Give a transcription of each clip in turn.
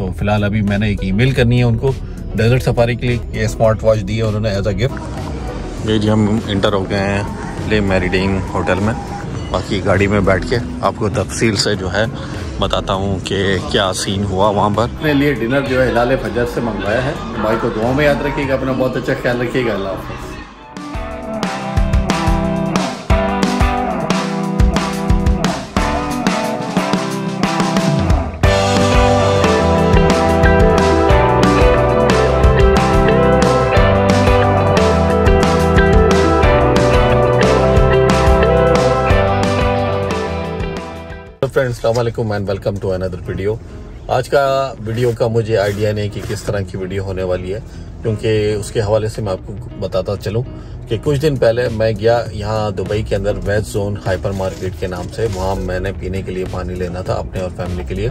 तो फ़िलहाल अभी मैंने एक ईमेल करनी है उनको डेजर्ट सफारी के लिए ये स्मार्ट वॉच दी है उन्होंने एज अ गिफ्ट ये जी हम इंटर हो गए हैं ले मैरिडिंग होटल में। बाकी गाड़ी में बैठ के आपको तफसील से जो है बताता हूँ कि क्या सीन हुआ वहाँ पर। अपने लिए डिनर जो है हिलाल फजर से मंगवाया है। भाई को दुआ में याद रखिएगा अपना बहुत अच्छा ख्याल रखिएगा। अल्लाह हाफ़ friends अलैक्म and welcome to another video आज का वीडियो का मुझे आइडिया नहीं कि किस तरह की वीडियो होने वाली है, क्योंकि उसके हवाले से मैं आपको बताता चलूँ कि कुछ दिन पहले मैं गया यहाँ दुबई के अंदर वेस्ट जोन हाइपर मार्केट के नाम से। वहाँ मैंने पीने के लिए पानी लेना था अपने और फैमिली के लिए।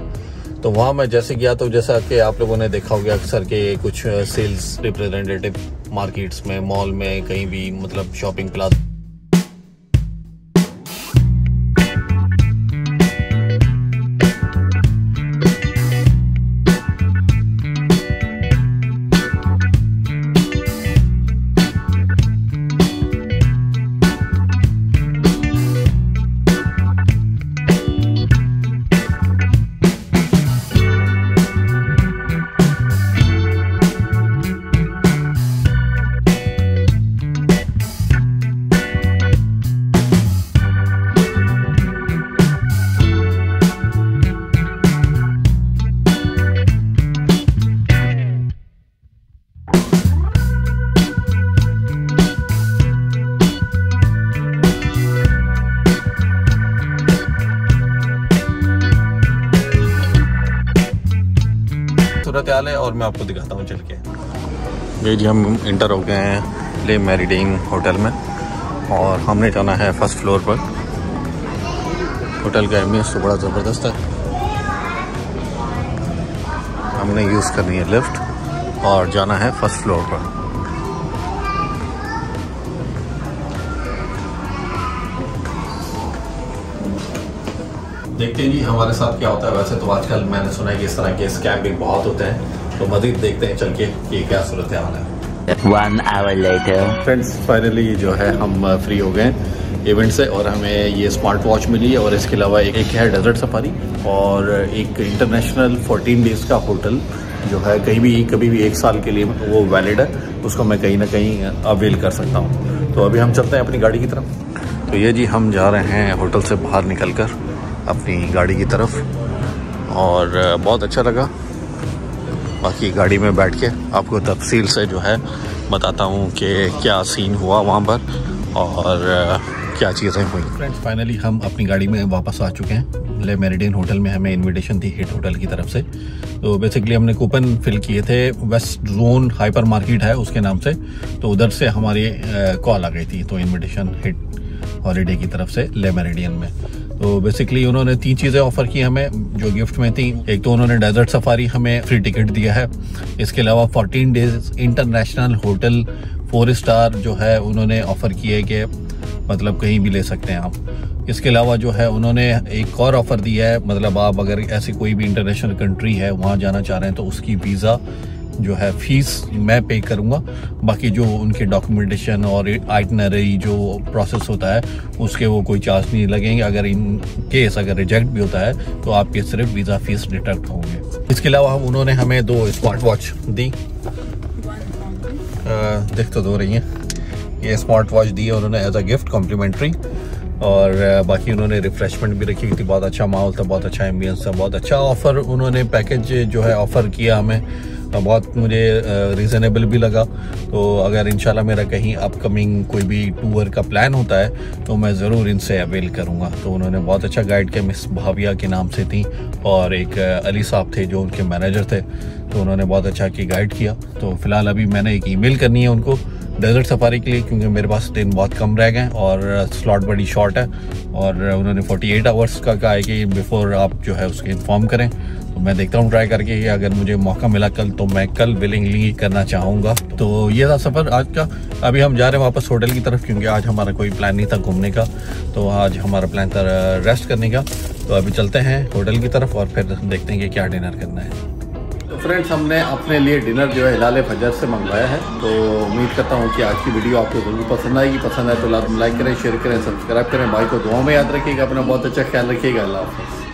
तो वहाँ मैं जैसे गया तो जैसा कि आप लोगों ने देखा होगा अक्सर के कुछ सेल्स रिप्रेजेंटेटिव मार्केट्स में मॉल में, कहीं भी मतलब शॉपिंग प्लाजा सूरत हाल है और मैं आपको दिखाता हूँ चल के। ये जी, हम इंटर हो गए हैं ले मैरिडिंग होटल में और हमने जाना है फ़र्स्ट फ्लोर पर। होटल का एम्बियंस तो बड़ा ज़बरदस्त है। हमने यूज़ करनी है लिफ्ट और जाना है फ़र्स्ट फ्लोर पर। देखते हैं जी हमारे साथ क्या होता है। वैसे तो आजकल मैंने सुना है कि इस तरह के स्कैम भी बहुत होते हैं। तो मजीद देखते हैं चल के कि क्या सूरत हाल है। One hour later. Friends finally जो है हम फ्री हो गए इवेंट से और हमें ये स्मार्ट वॉच मिली है और इसके अलावा एक, एक है डेजर्ट सफारी और एक इंटरनेशनल 14 डेज़ का होटल जो है कहीं भी कभी भी एक साल के लिए वो वैलिड है। उसको मैं कहीं ना कहीं अवेल कर सकता हूँ। तो अभी हम चलते हैं अपनी गाड़ी की तरफ़। तो ये जी हम जा रहे हैं होटल से बाहर निकल कर अपनी गाड़ी की तरफ़। और बहुत अच्छा लगा। बाकी गाड़ी में बैठ के आपको तफसील से जो है बताता हूँ कि क्या सीन हुआ वहाँ पर और क्या चीज़ें हुई। फ्रेंड्स फाइनली हम अपनी गाड़ी में वापस आ चुके हैं। ले मेरिडियन होटल में हमें इनविटेशन थी हिट होटल की तरफ़ से। तो बेसिकली हमने कूपन फिल किए थे। वेस्ट जोन हाइपर मार्केट है उसके नाम से। तो उधर से हमारी कॉल आ गई थी। तो इनविटेशन हिट हॉलीडे की तरफ़ से ले मेरिडियन में। तो बेसिकली उन्होंने तीन चीज़ें ऑफ़र की हमें, जो गिफ्ट में थी। एक तो उन्होंने डेजर्ट सफारी हमें फ्री टिकट दिया है। इसके अलावा 14 days international hotel four star जो है, उन्होंने ऑफ़र किया है कि मतलब कहीं भी ले सकते हैं आप। इसके अलावा जो है, उन्होंने एक और ऑफ़र दिया है मतलब आप अगर ऐसी कोई भी इंटरनेशनल कंट्री है, वहाँ जाना चाह रहे हैं तो उसकी वीज़ा जो है फ़ीस मैं पे करूँगा। बाकी जो उनके डॉक्यूमेंटेशन और आइटनरी जो प्रोसेस होता है, उसके वो कोई चार्ज नहीं लगेंगे। अगर इन केस अगर रिजेक्ट भी होता है तो आपके सिर्फ़ वीज़ा फ़ीस डिटेक्ट होंगे। इसके अलावा हम उन्होंने हमें दो स्मार्ट वॉच दी देख तो दो रही हैं। ये स्मार्ट वॉच दी है उन्होंने एज अ गिफ्ट कॉम्प्लीमेंट्री और बाकी उन्होंने रिफ्रेशमेंट भी रखी हुई थी बहुत अच्छा माहौल था, बहुत अच्छा एम्बियंस था, बहुत अच्छा ऑफ़र उन्होंने पैकेज जो है ऑफ़र किया हमें। बहुत मुझे रीज़नेबल भी लगा। तो अगर इंशाल्लाह मेरा कहीं अपकमिंग कोई भी टूर का प्लान होता है तो मैं ज़रूर इनसे अवेल करूँगा। तो उन्होंने बहुत अच्छा गाइड किया, मिस भाविया के नाम से थी और एक अली साहब थे जो उनके मैनेजर थे। तो उन्होंने बहुत अच्छा की गाइड किया। तो फ़िलहाल अभी मैंने एक ईमेल करनी है उनको। डेजर्ट सफारी के लिए, क्योंकि मेरे पास दिन बहुत कम रह गए और स्लॉट बड़ी शॉर्ट है और उन्होंने 48 आवर्स का कहा है कि बिफोर आप जो है उसके इन्फॉर्म करें। तो मैं देखता हूँ ट्राई करके कि अगर मुझे मौका मिला कल तो मैं कल विलिंगली करना चाहूँगा। तो ये था सफ़र आज का। अभी हम जा रहे हैं वापस होटल की तरफ़, क्योंकि आज हमारा कोई प्लान नहीं था घूमने का। तो आज हमारा प्लान था रेस्ट करने का। तो अभी चलते हैं होटल की तरफ़ और फिर देखते हैं कि क्या डिनर करना है। फ्रेंड्स हमने अपने लिए डिनर जो है हिलाल फजर से मंगवाया है तो उम्मीद करता हूँ कि आज की वीडियो आपको ज़रूर पसंद आएगी। पसंद आए तो लाइक करें शेयर करें सब्सक्राइब करें। भाई को दुआ में याद रखिएगा, अपना बहुत अच्छा ख्याल रखिएगा। अल्लाह हाफ़